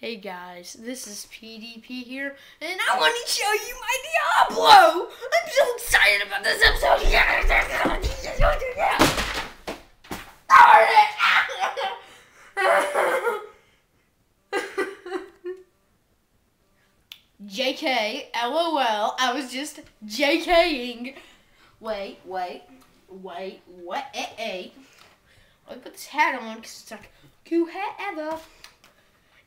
Hey guys, this is PDP here, and I want to show you my Diablo! I'm so excited about this episode! JK, LOL, I was just JKing. Wait, wait, wait, wait, eh, eh. Let me put this hat on because it's like, cool hat ever.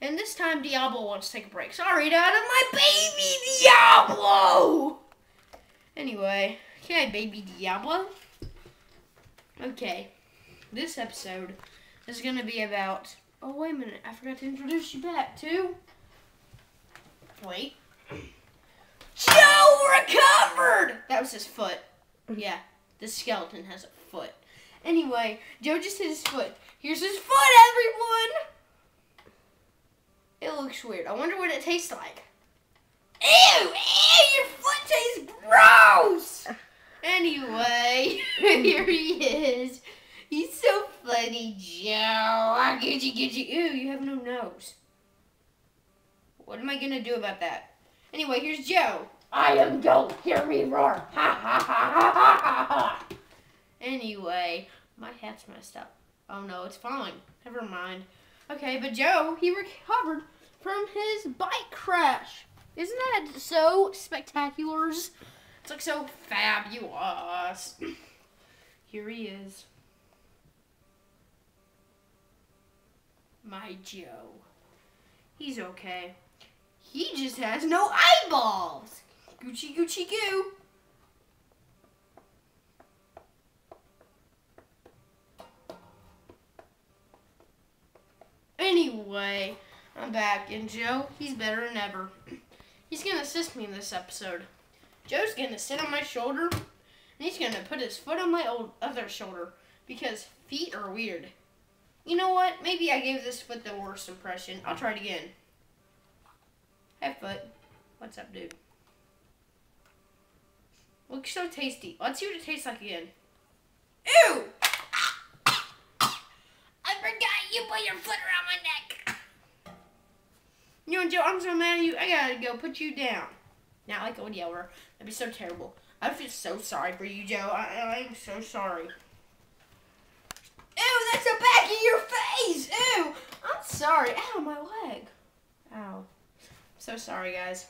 And this time Diablo wants to take a break. Sorry, Dad, of my baby Diablo! Anyway, okay, baby Diablo. Okay, this episode is going to be about... Oh, wait a minute. I forgot to introduce you back to... Wait. Joe recovered! That was his foot. Yeah, the skeleton has a foot. Anyway, Joe just hit his foot. Here's his foot, everyone! Looks weird. I wonder what it tastes like. Ew! Ew! Your foot tastes gross! Anyway, here he is. He's so funny, Joe. I get you, get you. Ew, you have no nose. What am I gonna do about that? Anyway, here's Joe. I am don't hear me roar. Ha ha ha ha ha ha. Anyway, my hat's messed up. Oh no, it's fine. Never mind. Okay, but Joe, he recovered from his bike crash. Isn't that so spectacular? It's like so fabulous. Here he is. My Joe. He's okay. He just has no eyeballs. Gucci Gucci Goo. Anyway, I'm back, and Joe, he's better than ever. He's gonna assist me in this episode. Joe's gonna sit on my shoulder, and he's gonna put his foot on my old other shoulder, because feet are weird. You know what? Maybe I gave this foot the worst impression. I'll try it again. Hey, foot. What's up, dude? Looks so tasty. Let's see what it tastes like again. Ew! I forgot you put your foot around my neck. You know, Joe, I'm so mad at you. I gotta go put you down. Not like old Yeller. That'd be so terrible. I feel so sorry for you, Joe. I, I'm so sorry. Ew, that's the back of your face. Ew. I'm sorry. Ow, my leg. Ow. So sorry, guys.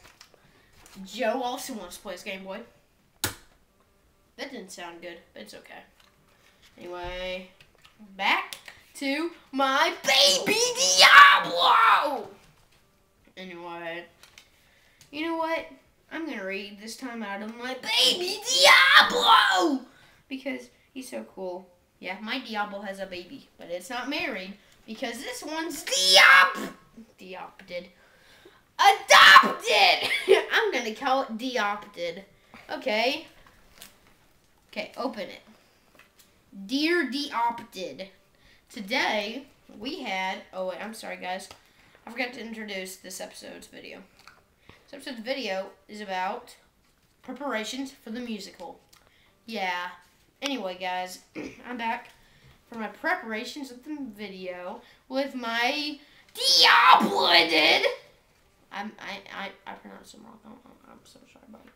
Joe also wants to play his Game Boy. That didn't sound good, but it's okay. Anyway, back to my baby oh. Diablo! Anyway, you know what? I'm gonna read this time out of my baby Diablo! Because he's so cool. Yeah, my Diablo has a baby, but it's not married because this one's Diop Diopted. Adopted! I'm gonna call it Diopted. Okay. Okay, open it. Dear Diopted. Today, we had... Oh, wait, I'm sorry, guys. I forgot to introduce this episode's video. This episode's video is about preparations for the musical. Yeah. Anyway, guys, I'm back for my preparations of the video with my Diabloted. I'm I I I pronounced them wrong. I'm, I'm so sorry about it.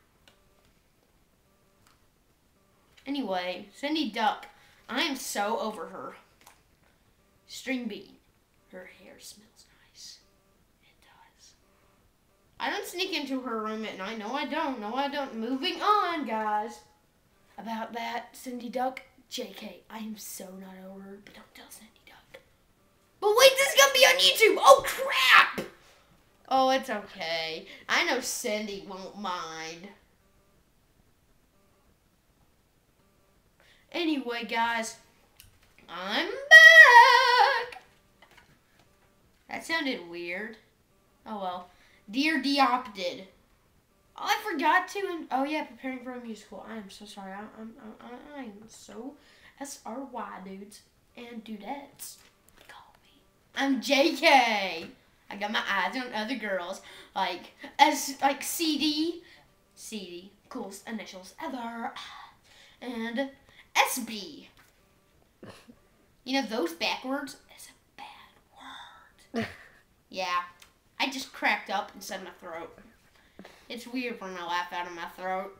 Anyway, Cindy Duck, I am so over her. String bean, her hair smells It does. I don't sneak into her room at night. No, I don't. No, I don't. Moving on, guys. About that, Cindy Duck, JK, I am so not over her, but don't tell Cindy Duck. But wait, this is gonna be on YouTube. Oh crap! Oh, it's okay. I know Cindy won't mind. Anyway, guys, I'm back. That sounded weird. Oh well. Dear Diopted. Oh, I forgot to. And oh yeah, preparing for a musical. I am so sorry. I, I'm I'm I'm so S R Y dudes and dudettes. Call me. I'm JK. I got my eyes on other girls like as like CD, CD, coolest initials ever, and SB. You know those backwards is a bad word. yeah, I just cracked up inside my throat. It's weird when I laugh out of my throat.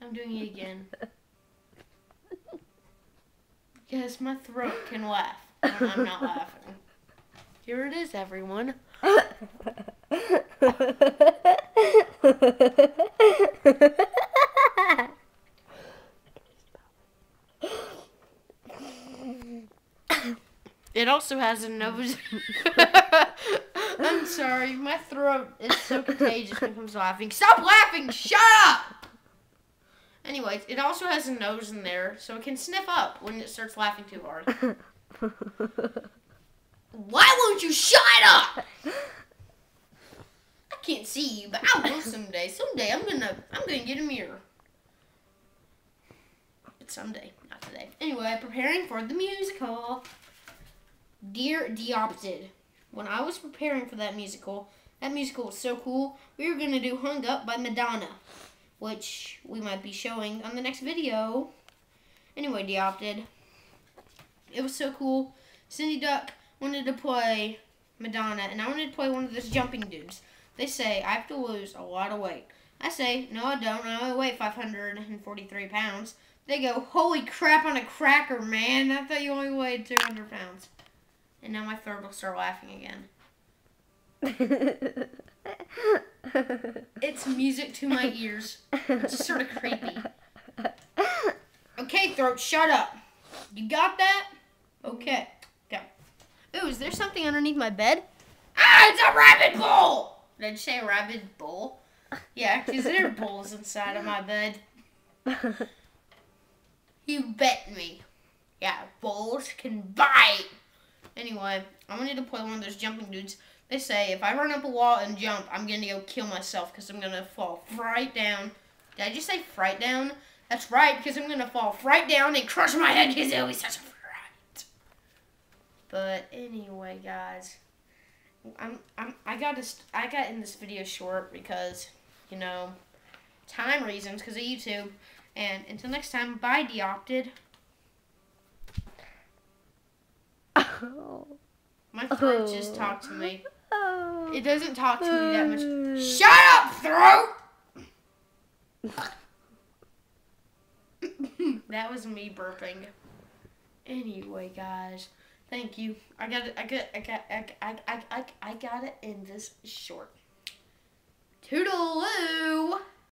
I'm doing it again. Because my throat can laugh when I'm not laughing. Here it is, everyone. It also has a nose. I'm sorry, my throat is so contagious when it comes to laughing. Stop laughing! Shut up! Anyways, it also has a nose in there, so it can sniff up when it starts laughing too hard. Why won't you shut up? I can't see you, but I will someday. Someday I'm gonna I'm gonna get a mirror. But someday, not today. Anyway, preparing for the musical. Dear Deopted. When I was preparing for that musical, that musical was so cool. We were gonna do Hung Up by Madonna, which we might be showing on the next video. Anyway, Deopted. It was so cool. Cindy Duck wanted to play Madonna, and I wanted to play one of those jumping dudes. They say I have to lose a lot of weight. I say, no, I don't. I only weigh 543 pounds. They go, holy crap on a cracker, man. I thought you only weighed 200 pounds. And now my throat will start laughing again. It's music to my ears. It's just sort of creepy. Okay, throat, shut up. You got that? Okay, go. Ooh, is there something underneath my bed? Ah, it's a rabbit bowl! Did I say rabbit bowl? Yeah, because there are bowls inside of my bed. You bet me. Yeah, bowls can bite. Anyway, I wanted to play one of those jumping dudes. They say if I run up a wall and jump, I'm going to go kill myself because I'm going to fall right down. Did I just say fright down? That's right, because I'm going to fall right down and crush my head because it'll be such a fright. But anyway, guys, I'm, I'm, I got this, I got in this video short because, you know, time reasons because of YouTube. And until next time, bye, Deopted. My throat just oh. talked to me. It doesn't talk to me that much. Shut up, throat! that was me burping. Anyway, guys, thank you. I got it. I got. I got. I. I. I. I, I got it in this short. Toodaloo.